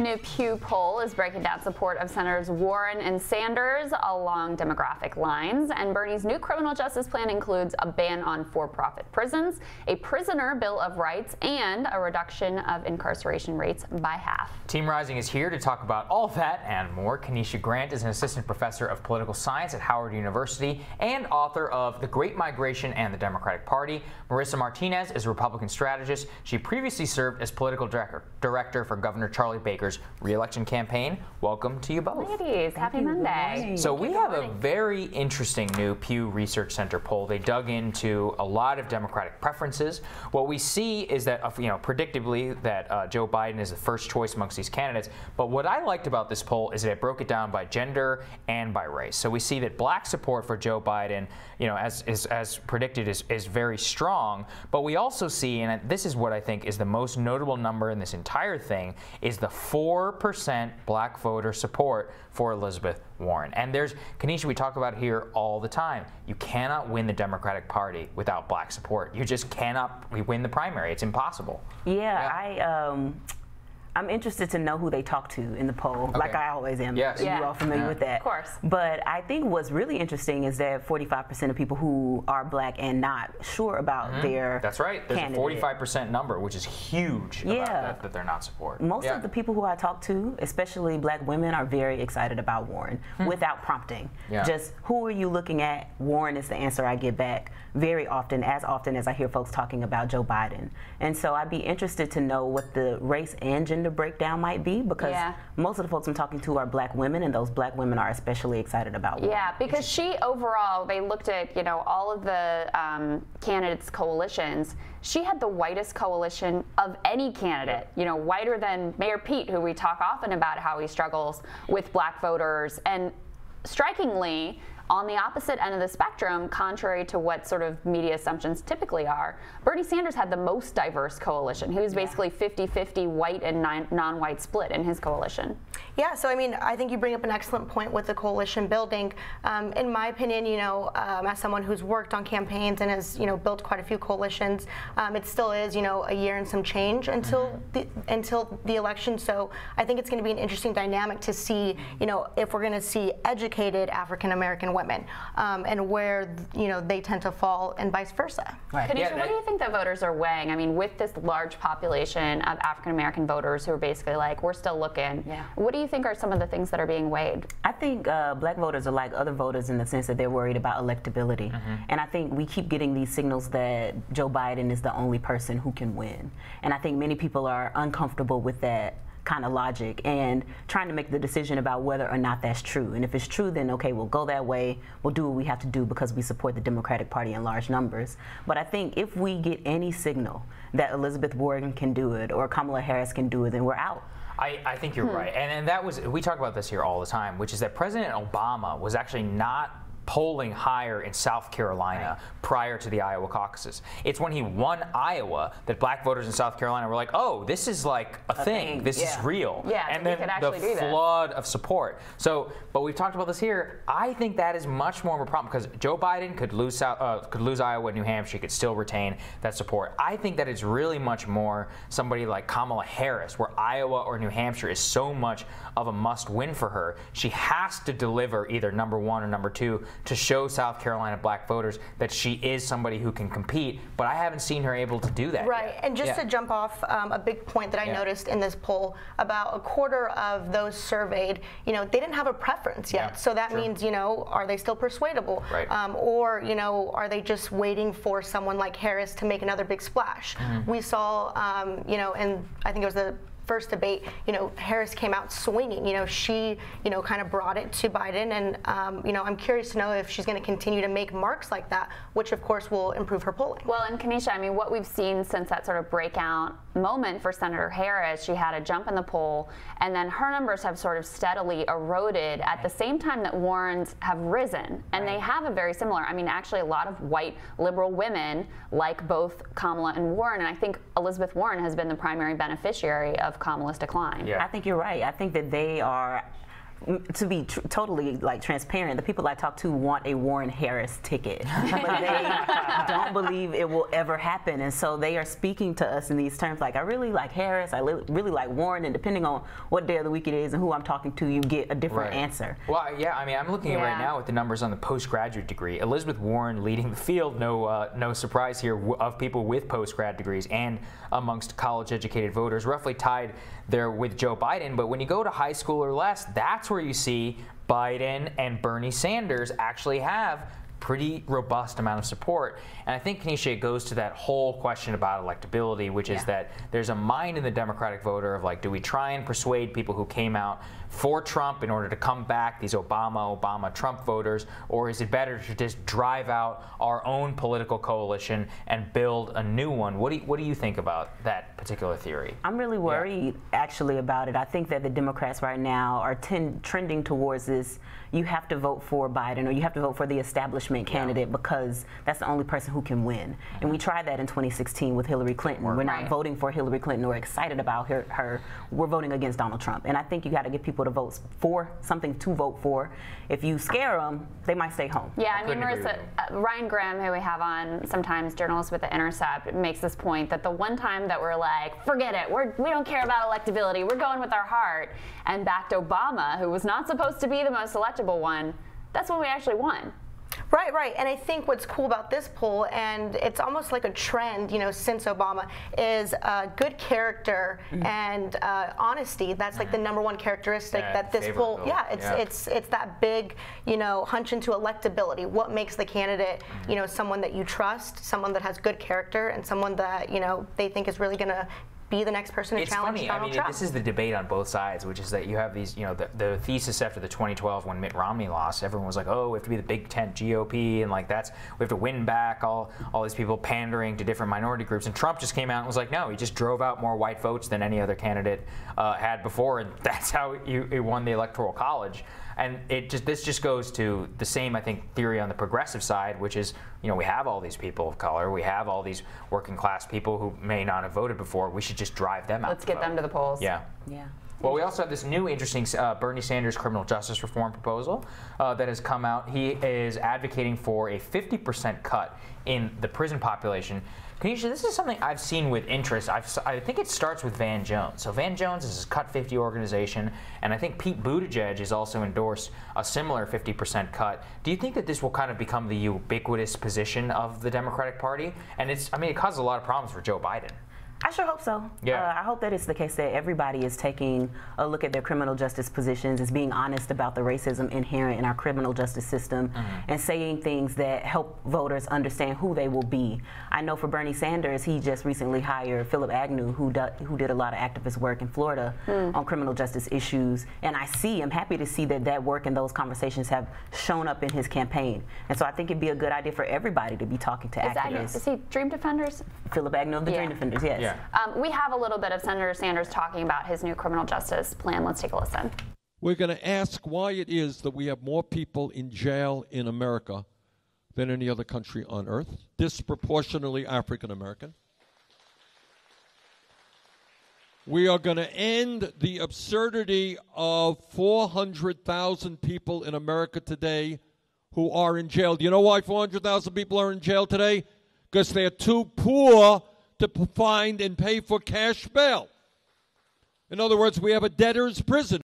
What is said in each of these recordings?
New Pew poll is breaking down support of Senators Warren and Sanders along demographic lines. And Bernie's new criminal justice plan includes a ban on for profit prisons, a prisoner bill of rights, and a reduction of incarceration rates by half. Team Rising is here to talk about all that and more. Keneshia Grant is an assistant professor of political science at Howard University and author of The Great Migration and the Democratic Party. Marissa Martinez is a Republican strategist. She previously served as political director, director for Governor Charlie Baker's reelection campaign. Welcome to you both. Ladies, happy Monday. So we have a very interesting new Pew Research Center poll. They dug into a lot of Democratic preferences. What we see is that, uh, you know, predictably that uh, Joe Biden is the first choice amongst these candidates. But what I liked about this poll is that it broke it down by gender and by race. So we see that black support for Joe Biden, you know, as, as, as predicted, is, is very strong. But we also see, and this is what I think is the most notable number in this entire thing, is the 4% black voter support for Elizabeth Warren. And there's, Keneshia, we talk about here all the time. You cannot win the Democratic Party without black support. You just cannot win the primary. It's impossible. Yeah, yeah. I. Um, I'm interested to know who they talk to in the poll, okay. like I always am. Yes. Yeah. You all familiar yeah. with that? Of course. But I think what's really interesting is that 45% of people who are black and not sure about mm-hmm. their That's right. There's candidate. a 45% number, which is huge yeah. that, that, they're not supporting. Most yeah. of the people who I talk to, especially black women, are very excited about Warren hmm. without prompting. Yeah. Just who are you looking at? Warren is the answer I get back very often, as often as I hear folks talking about Joe Biden. And so I'd be interested to know what the race and gender breakdown might be because yeah. most of the folks I'm talking to are black women, and those black women are especially excited about. Yeah, because she overall, they looked at you know all of the um, candidates' coalitions. She had the whitest coalition of any candidate. You know, whiter than Mayor Pete, who we talk often about how he struggles with black voters, and strikingly on the opposite end of the spectrum, contrary to what sort of media assumptions typically are, Bernie Sanders had the most diverse coalition. He was basically 50 50 white and non white split in his coalition. Yeah, so I mean, I think you bring up an excellent point with the coalition building. Um, in my opinion, you know, um, as someone who's worked on campaigns and has, you know, built quite a few coalitions, um, it still is, you know, a year and some change until mm-hmm. the, until the election. So I think it's going to be an interesting dynamic to see, you know, if we're going to see educated African American women um, and where you know they tend to fall and vice versa. Right. Keneshia, yeah, what do you think the voters are weighing? I mean, with this large population of African American voters who are basically like, we're still looking. Yeah. What do you think are some of the things that are being weighed? I think uh, black voters are like other voters in the sense that they're worried about electability. Mm-hmm. And I think we keep getting these signals that Joe Biden is the only person who can win. And I think many people are uncomfortable with that kind of logic and trying to make the decision about whether or not that's true. And if it's true, then okay, we'll go that way. We'll do what we have to do because we support the Democratic Party in large numbers. But I think if we get any signal that Elizabeth Warren can do it or Kamala Harris can do it, then we're out. I, I think you're hmm. right. And, and that was, we talk about this here all the time, which is that President Obama was actually not polling higher in South Carolina right. prior to the Iowa caucuses. It's when he won Iowa that black voters in South Carolina were like, "Oh, this is like a, a thing. thing. This yeah. is real." Yeah, and then the flood of support. So, but we've talked about this here. I think that is much more of a problem because Joe Biden could lose South, uh, could lose Iowa, and New Hampshire, he could still retain that support. I think that it's really much more somebody like Kamala Harris, where Iowa or New Hampshire is so much of a must-win for her. She has to deliver either number one or number two to show South Carolina black voters that she is somebody who can compete, but I haven't seen her able to do that. Right, yet. and just yeah. to jump off um, a big point that I yeah. noticed in this poll, about a quarter of those surveyed, you know, they didn't have a preference yet. Yeah, so that means, you know, are they still persuadable? Right. Um, or, you know, are they just waiting for someone like Harris to make another big splash? Mm-hmm. We saw, um, you know, and I think it was the first debate, you know, Harris came out swinging. You know, she, you know, kind of brought it to Biden, and um, you know, I'm curious to know if she's going to continue to make marks like that, which of course will improve her polling. Well, and Keneshia, I mean, what we've seen since that sort of breakout moment for Senator Harris, she had a jump in the poll, and then her numbers have sort of steadily eroded at the same time that Warren's have risen, and right. they have a very similar. I mean, actually, a lot of white liberal women like both Kamala and Warren, and I think Elizabeth Warren has been the primary beneficiary of Kamala's decline. Yeah. I think you're right. I think that they are to be tr- totally like transparent, the people I talk to want a Warren Harris ticket, but they don't believe it will ever happen, and so they are speaking to us in these terms. Like, I really like Harris, I li- really like Warren, and depending on what day of the week it is and who I'm talking to, you get a different Right. answer. Well, yeah, I mean, I'm looking at right now with the numbers on the postgraduate degree. Elizabeth Warren leading the field, no, uh, no surprise here, of people with postgrad degrees and amongst college-educated voters, roughly tied there with Joe Biden. But when you go to high school or less, that's where you see Biden and Bernie Sanders actually have pretty robust amount of support. And I think, Keneshia, it goes to that whole question about electability, which is that there's a mind in the Democratic voter of like, do we try and persuade people who came out for Trump in order to come back, these Obama, Obama, Trump voters, or is it better to just drive out our own political coalition and build a new one? What do you, what do you think about that particular theory? I'm really worried actually about it. I think that the Democrats right now are trending towards this. You have to vote for Biden or you have to vote for the establishment candidate because that's the only person who can win. And we tried that in 2016 with Hillary Clinton. We're not Right. voting for Hillary Clinton or excited about her, her. We're voting against Donald Trump. And I think you got to get people to vote for something to vote for. If you scare them, they might stay home. Yeah, I, mean, Marissa, uh, Ryan Grim, who we have on sometimes, journalist with The Intercept, makes this point that the one time that we're like, forget it, we're, we don't care about electability, we're going with our heart, and backed Obama, who was not supposed to be the most electable one, that's when we actually won. Right, right. And I think what's cool about this poll, and it's almost like a trend, you know, since Obama, is uh, good character and uh, honesty. That's like the number one characteristic Yeah, that this poll. favorability, Yeah, it's yeah. it's it's that big, you know, hunch into electability. What makes the candidate, you know, someone that you trust, someone that has good character, and someone that you know they think is really going to be the next person to It's challenge funny. Donald I mean, Trump. this is the debate on both sides, which is that you have these, you know, the, the thesis after the 2012 when Mitt Romney lost, everyone was like, oh, we have to be the big tent GOP, and like that's we have to win back all all these people pandering to different minority groups. And Trump just came out and was like, no, he just drove out more white votes than any other candidate uh, had before, and that's how he, he won the electoral college. And it just this just goes to the same, I think, theory on the progressive side, which is, you know, we have all these people of color, we have all these working class people who may not have voted before. We should just drive them out. Let's get them to the polls. Yeah. Yeah. Well, we also have this new interesting uh, Bernie Sanders criminal justice reform proposal uh, that has come out. He is advocating for a 50% cut in the prison population. Keneshia, this is something I've seen with interest. I've, I think it starts with Van Jones. So Van Jones is a Cut 50 organization, and I think Pete Buttigieg has also endorsed a similar 50% cut. Do you think that this will kind of become the ubiquitous position of the Democratic Party? And it's, I mean, it causes a lot of problems for Joe Biden. I sure hope so. Yeah. Uh, I hope that it's the case that everybody is taking a look at their criminal justice positions, is being honest about the racism inherent in our criminal justice system, Mm-hmm. and saying things that help voters understand who they will be. I know for Bernie Sanders, he just recently hired Phillip Agnew, who, do, who did a lot of activist work in Florida on criminal justice issues. And I see, I'm happy to see that that work and those conversations have shown up in his campaign. And so I think it'd be a good idea for everybody to be talking to Is, Agnew, activists. is he Dream Defenders? Phillip Agnew of the Yeah. Dream Defenders, yes. Yeah. Um, we have a little bit of Senator Sanders talking about his new criminal justice plan. Let's take a listen. We're going to ask why it is that we have more people in jail in America than any other country on earth, disproportionately African American. We are going to end the absurdity of 400,000 people in America today who are in jail. Do you know why 400,000 people are in jail today? Because they're too poor to find and pay for cash bail. In other words, we have a debtor's prison.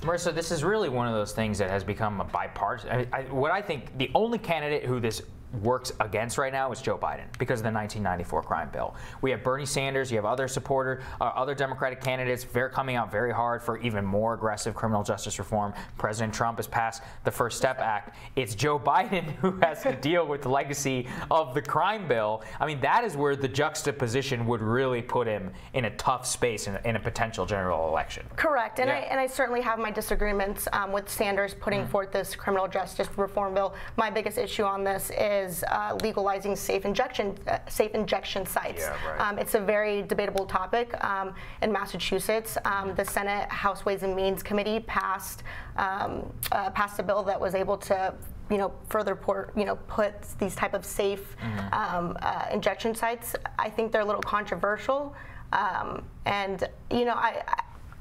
Marissa, this is really one of those things that has become a bipartisan. I, I, what I think the only candidate who this works against right now is Joe Biden because of the 1994 crime bill. We have Bernie Sanders, you have other supporter, uh, other Democratic candidates. They're coming out very hard for even more aggressive criminal justice reform. President Trump has passed the First Step Act. It's Joe Biden who has to deal with the legacy of the crime bill. I mean, that is where the juxtaposition would really put him in a tough space in, in a potential general election. Correct, and, I, and I certainly have my disagreements um, with Sanders putting Mm-hmm. forth this criminal justice reform bill. My biggest issue on this is uh, legalizing safe injection uh, safe injection sites. Yeah, right. um, it's a very debatable topic um, in Massachusetts. Um, the Senate House Ways and Means Committee passed um, uh, passed a bill that was able to you know further port, you know put these type of safe Mm-hmm. um, uh, injection sites. I think they're a little controversial, um, and you know I.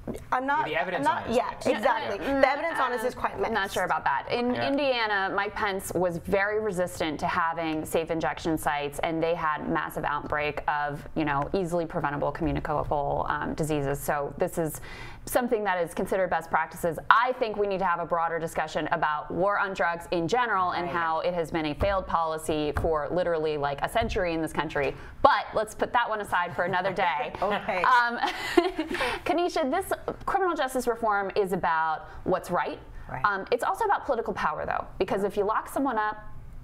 I I'm not. The evidence not, on Yeah, mixed. exactly. The evidence on this is quite mixed. I'm not sure about that. In Yeah. Indiana, Mike Pence was very resistant to having safe injection sites, and they had massive outbreak of, you know, easily preventable communicable um, diseases. So this is something that is considered best practices. I think we need to have a broader discussion about war on drugs in general and how it has been a failed policy for literally like a century in this country. But let's put that one aside for another day. Okay. Um, Keneshia, this criminal justice reform is about what's right. Right. Um, it's also about political power, though, because if you lock someone up,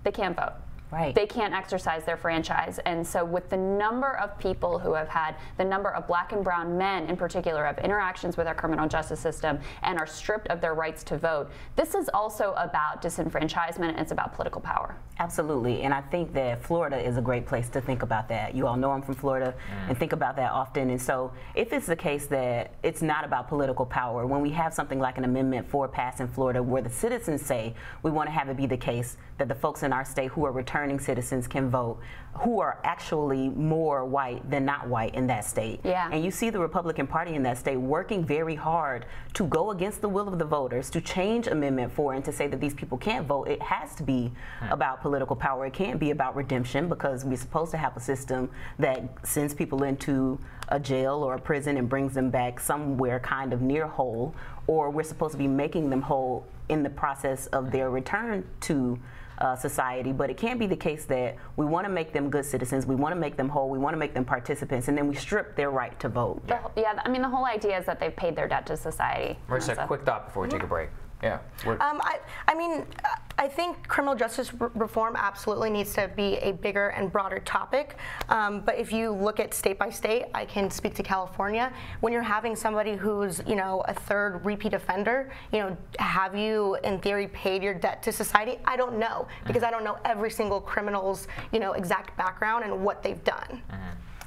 they can't vote. Right. They can't exercise their franchise. And so, with the number of people who have had, the number of black and brown men in particular, have interactions with our criminal justice system and are stripped of their rights to vote, this is also about disenfranchisement and it's about political power. Absolutely, and I think that Florida is a great place to think about that. You all know I'm from Florida and think about that often. And so, if it's the case that it's not about political power, when we have something like an amendment for pass in Florida where the citizens say we want to have it be the case that the folks in our state who are returning citizens can vote, who are actually more white than not white in that state. Yeah. And you see the Republican Party in that state working very hard to go against the will of the voters, to change Amendment 4 and to say that these people can't vote. It has to be hmm. about political power. It can't be about redemption because we're supposed to have a system that sends people into a jail or a prison and brings them back somewhere kind of near whole, or we're supposed to be making them whole in the process of their return to uh, society, but it can't be the case that we want to make them good citizens, we want to make them whole, we want to make them participants, and then we strip their right to vote. The yeah, I mean, the whole idea is that they've paid their debt to society. Marissa, So- quick thought before we take a break. Yeah. Um, I, I mean, uh, I think criminal justice re- reform absolutely needs to be a bigger and broader topic. Um, but if you look at state by state, I can speak to California. When you're having somebody who's, you know, a third repeat offender, you know, have you in theory paid your debt to society? I don't know because I don't know every single criminal's, you know, exact background and what they've done.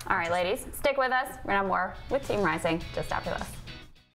All right, ladies, stick with us. We're going to have more with Team Rising just after this.